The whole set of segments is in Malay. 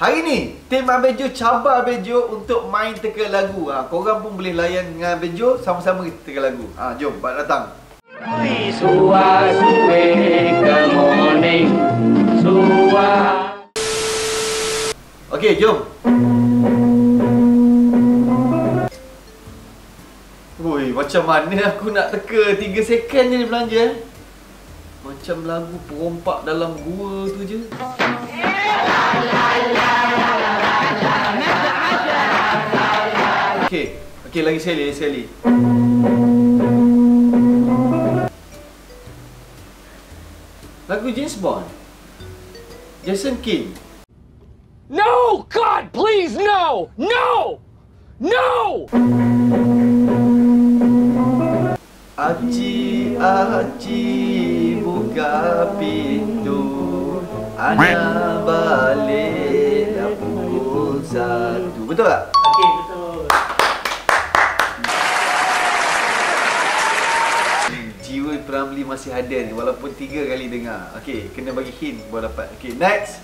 Hari ni, tim Abejo cabar Abejo untuk main teka lagu. Ha, korang pun boleh layan dengan Abejo, sama-sama kita teka lagu. Ha, jom, Pak datang. Suwa suwe ke morning Suwa Okey, jom. Oi, macam mana aku nak teka 3 second je dia belanja eh? Macam lagu perompak dalam gua tu je. Okey, okey lagi sekali, lagi sekali. Lagu James Bond. Jason King. No! God, please, no! No! No! Aci, aci, buka pintu Ana balik dah pukul satu. Betul tak? Okey, betul. Jiwa Pramli masih ada ni Walaupun tiga kali dengar. Okey, kena bagi hint baru dapat. Okey, next.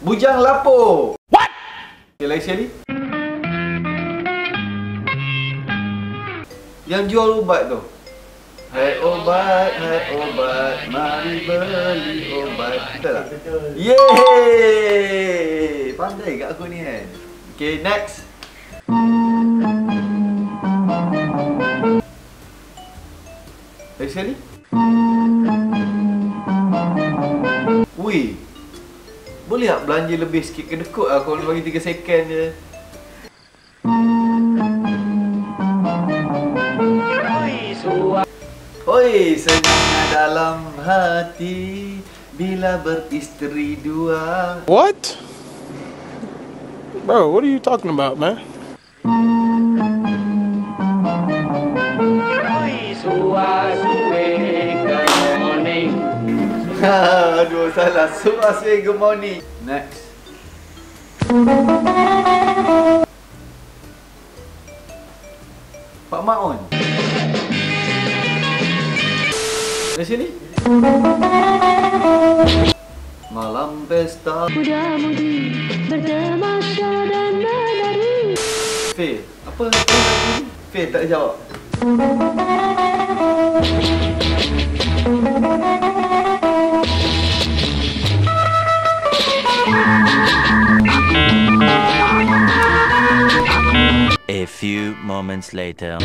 Bujang Lapor What? Okey, lagi sekali. Yang jual ubat tu Hai obat, hai obat Mari beli obat Betul tak? Yeay! Pandai kat aku ni kan Okay, next. Lagi sekali. Ui Boleh tak belanja lebih sikit kedekut lah Kalau bagi 3 second je Oi, senyumnya dalam hati Bila beristri dua What? Bro, what are you talking about, man? Aduh, salah. Surah say good morning. Next. Dari sini. Malam pesta. Muda-mudi bertemasya dan menari Fail. Apa ni? Fail tak jawab. A few moments later.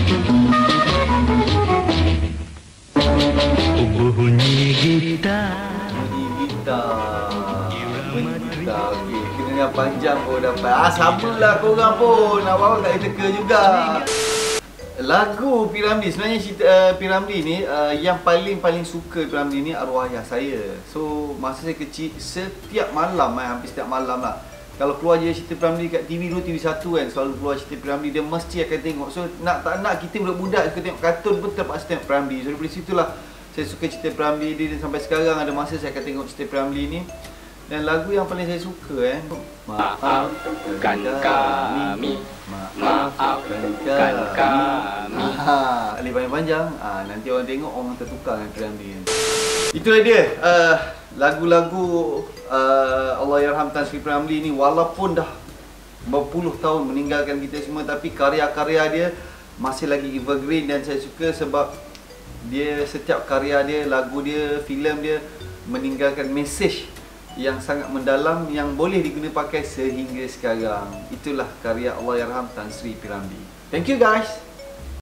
Okey, kena yang panjang pun dapat. Ah, samalah korang pun. Awal-awal tak boleh teka juga. Lagu Piramli sebenarnya cerita uh, Piramli ni uh, yang paling-paling suka Piramli ni arwah ayah saya. So masa saya kecil setiap malam eh, hampir setiap malam lah. Kalau keluar je cerita Piramli kat TV dulu TV 1 kan selalu keluar cerita Piramli dia mesti akan tengok. So nak tak nak kita budak-budak suka tengok kartun pun terpaksa tengok Piramli. So dari situlah saya suka cerita Piramli ni dan sampai sekarang ada masa saya akan tengok cerita Piramli ni. Dan lagu yang paling saya suka eh Maafkan kami Maafkan kami Ha, alih panjang-panjang. Ha, nanti orang tengok orang tertukar dengan Piramli ni. Itulah dia. Uh, lagu-lagu uh, Allah Yarham Tan Sri Piramli ni walaupun dah berpuluh tahun meninggalkan kita semua tapi karya-karya dia masih lagi evergreen dan saya suka sebab dia setiap karya dia, lagu dia, filem dia meninggalkan mesej yang sangat mendalam yang boleh diguna pakai sehingga sekarang. Itulah karya Allah Yarham Tan Sri Piramli. Thank you guys.